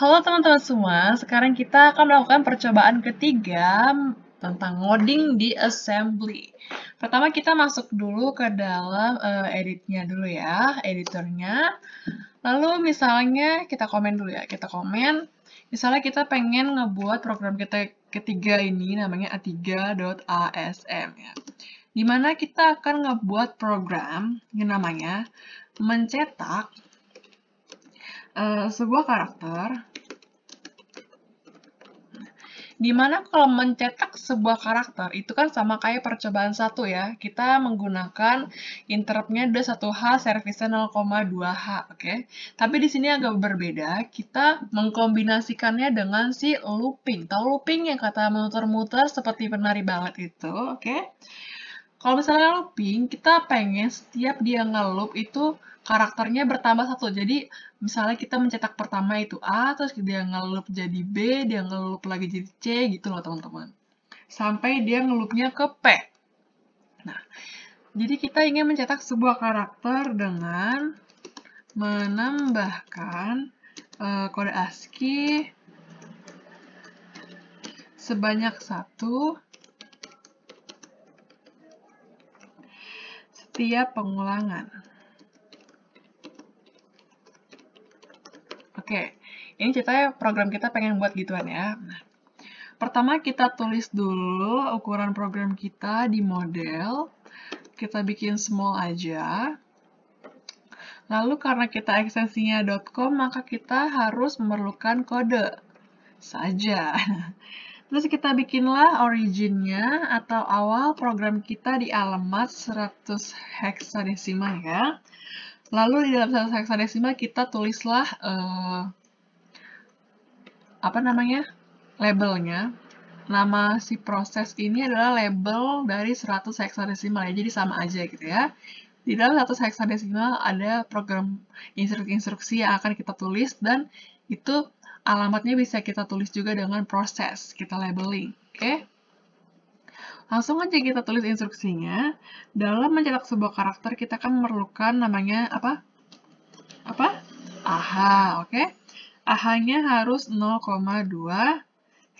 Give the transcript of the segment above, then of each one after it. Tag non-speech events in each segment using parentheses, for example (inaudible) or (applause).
Halo teman-teman semua, sekarang kita akan melakukan percobaan ketiga tentang ngoding di assembly. Pertama kita masuk dulu ke dalam uh, editnya dulu ya, editornya. Lalu misalnya kita komen dulu ya, kita komen. Misalnya kita pengen ngebuat program kita ketiga ini namanya a3.asm ya. Di mana kita akan ngebuat program yang namanya mencetak uh, sebuah karakter Di mana kalau mencetak sebuah karakter itu kan sama kayak percobaan satu ya. Kita menggunakan interruptnya ada 1H, servisnya 0,2H, oke. Okay? Tapi di sini agak berbeda, kita mengkombinasikannya dengan si looping. Tahu looping yang kata muter-muter seperti penari banget itu, oke. Okay? Kalau misalnya looping, kita pengen setiap dia nge-loop itu karakternya bertambah satu. Jadi, misalnya kita mencetak pertama itu A, terus dia nge-loop jadi B, dia nge-loop lagi jadi C, gitu loh teman-teman. Sampai dia nge-loopnya ke P. Nah, jadi kita ingin mencetak sebuah karakter dengan menambahkan uh, kode ASCII sebanyak satu setiap pengulangan. Oke, ini ceritanya program kita pengen buat gituan ya. Nah, pertama kita tulis dulu ukuran program kita di model. Kita bikin small aja. Lalu karena kita ekstensinya .com, maka kita harus memerlukan kode saja. (laughs) Terus kita bikinlah originnya atau awal program kita di alamat 100 heksadesimal ya. Lalu di dalam 100 heksadesimal kita tulislah uh, apa namanya labelnya. Nama si proses ini adalah label dari 100 heksadesimal ya, jadi sama aja gitu ya. Di dalam 100 heksadesimal ada program instruksi-instruksi yang akan kita tulis dan itu Alamatnya bisa kita tulis juga dengan proses, kita labeling. Oke? Okay? Langsung aja kita tulis instruksinya. Dalam mencetak sebuah karakter, kita akan memerlukan namanya apa? Apa? AHA, oke? Okay? AHA-nya harus 0,2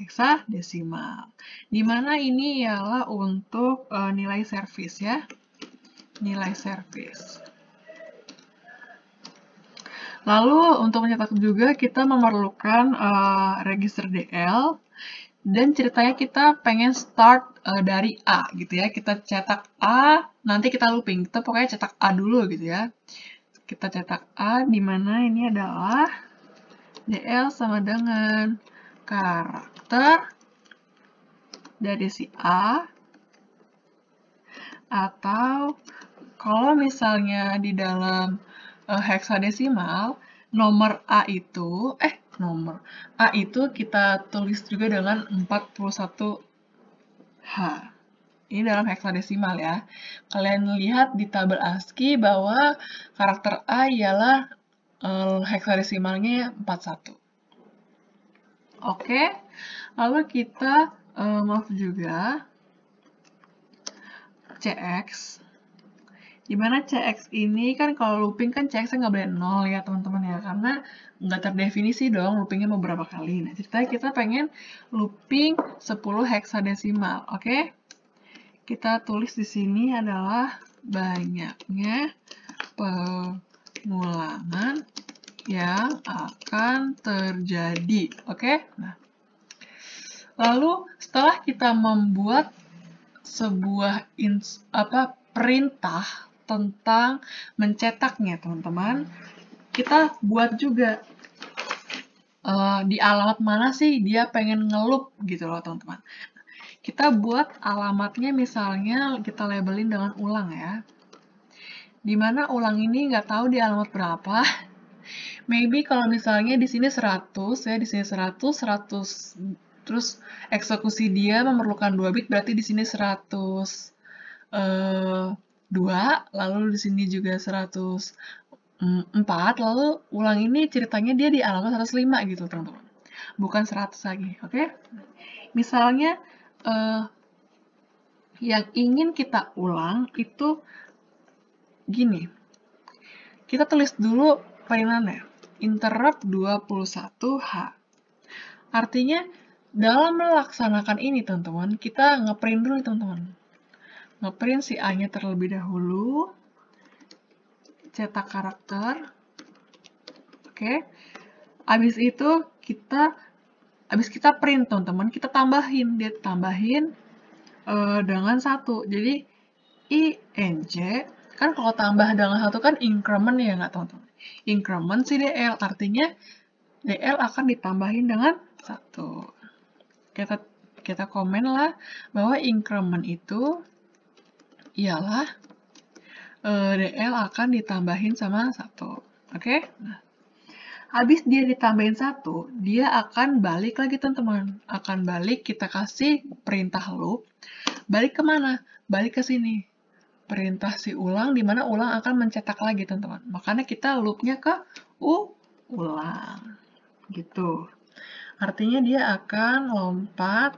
heksadesimal. Di mana ini ialah untuk uh, nilai servis ya. Nilai servis. Lalu untuk mencetak juga kita memerlukan uh, register DL dan ceritanya kita pengen start uh, dari A gitu ya. Kita cetak A, nanti kita looping. Kita pokoknya cetak A dulu gitu ya. Kita cetak A di mana ini adalah DL sama dengan karakter dari si A atau kalau misalnya di dalam heksadesimal, nomor A itu, eh nomor A itu kita tulis juga dengan 41H. Ini dalam heksadesimal ya. Kalian lihat di tabel ASCII bahwa karakter A ialah uh, heksadesimalnya 41. Oke, lalu kita uh, maaf juga CX Di mana CX ini kan kalau looping kan CX nggak boleh nol ya teman-teman ya. Karena nggak terdefinisi dong loopingnya mau berapa kali. Nah ceritanya kita pengen looping 10 heksadesimal. Oke. Okay? Kita tulis di sini adalah banyaknya pengulangan yang akan terjadi. Oke. Okay? Nah. Lalu setelah kita membuat sebuah apa perintah tentang mencetaknya, teman-teman. Kita buat juga uh, di alamat mana sih dia pengen ngelup gitu loh, teman-teman. Kita buat alamatnya misalnya kita labelin dengan ulang ya. Di mana ulang ini nggak tahu di alamat berapa. Maybe kalau misalnya di sini 100 ya, di sini 100, 100 terus eksekusi dia memerlukan 2 bit berarti di sini 100 uh, 2, lalu di sini juga 104, lalu ulang ini ceritanya dia di alamat 105 gitu, teman-teman. Bukan 100 lagi, oke? Okay? Misalnya, uh, yang ingin kita ulang itu gini. Kita tulis dulu panggilannya. interrupt 21H. Artinya, dalam melaksanakan ini, teman-teman, kita ngeprint dulu, teman-teman. Ngeprint si A-nya terlebih dahulu, cetak karakter, oke. Habis itu, kita habis kita print, teman-teman, kita tambahin, dia tambahin uh, dengan satu. Jadi, INJ, kan kalau tambah dengan satu kan increment ya nggak, teman-teman? Increment si DL, artinya DL akan ditambahin dengan satu. Kita kita komen lah bahwa increment itu ialah uh, eh, DL akan ditambahin sama satu. Oke? Okay? Nah, habis dia ditambahin satu, dia akan balik lagi teman-teman. Akan balik, kita kasih perintah loop. Balik ke mana? Balik ke sini. Perintah si ulang, di mana ulang akan mencetak lagi teman-teman. Makanya kita loopnya ke u ulang. Gitu. Artinya dia akan lompat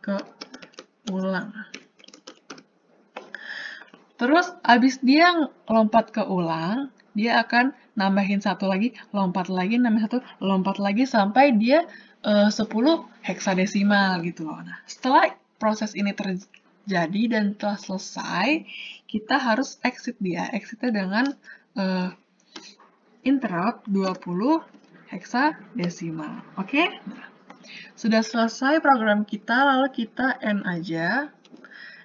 ke ulang. Terus, habis dia lompat ke ulang, dia akan nambahin satu lagi, lompat lagi, nambah satu, lompat lagi, sampai dia uh, 10 heksadesimal gitu loh. Nah, setelah proses ini terjadi dan telah selesai, kita harus exit dia. Exitnya dengan uh, interrupt 20 heksadesimal. Oke? Okay? Nah, sudah selesai program kita, lalu kita N aja.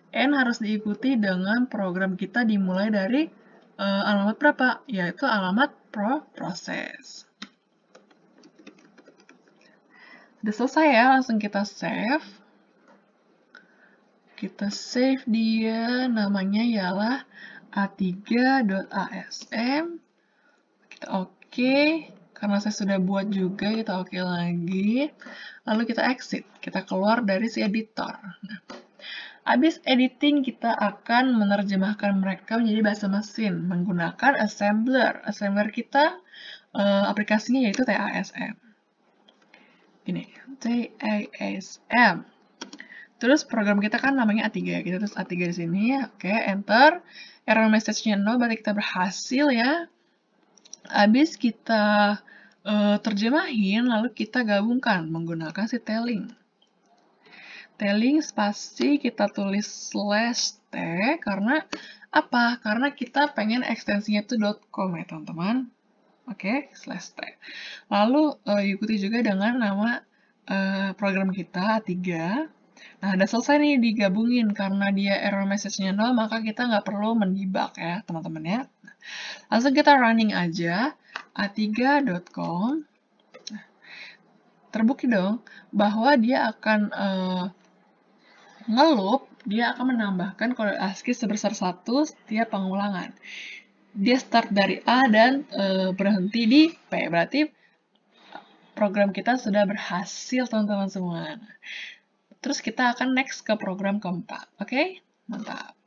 N harus diikuti dengan program kita dimulai dari uh, alamat berapa? Yaitu alamat pro proses. Udah selesai ya, langsung kita save. Kita save dia, namanya ialah a3.asm. Kita oke, okay. karena saya sudah buat juga, kita oke okay lagi. Lalu kita exit, kita keluar dari si editor. Nah, Habis editing, kita akan menerjemahkan mereka menjadi bahasa mesin menggunakan assembler. Assembler kita uh, aplikasinya yaitu TASM. Ini, TASM. Terus program kita kan namanya A3, kita terus A3 di sini, oke, enter. Error message-nya 0, berarti kita berhasil ya. Habis kita uh, terjemahin, lalu kita gabungkan menggunakan si telling telling spasi kita tulis slash t karena apa? Karena kita pengen ekstensinya itu .com ya teman-teman. Oke, okay, slash t. Lalu uh, ikuti juga dengan nama uh, program kita 3. Nah, udah selesai nih digabungin karena dia error message-nya 0, maka kita nggak perlu mendebug ya, teman-teman ya. Langsung kita running aja a3.com. Terbukti dong bahwa dia akan uh, ngeloop, dia akan menambahkan kode ASCII sebesar 1 setiap pengulangan. Dia start dari A dan e, berhenti di P. Berarti program kita sudah berhasil, teman-teman semua. Terus kita akan next ke program keempat. Oke? Okay? Mantap.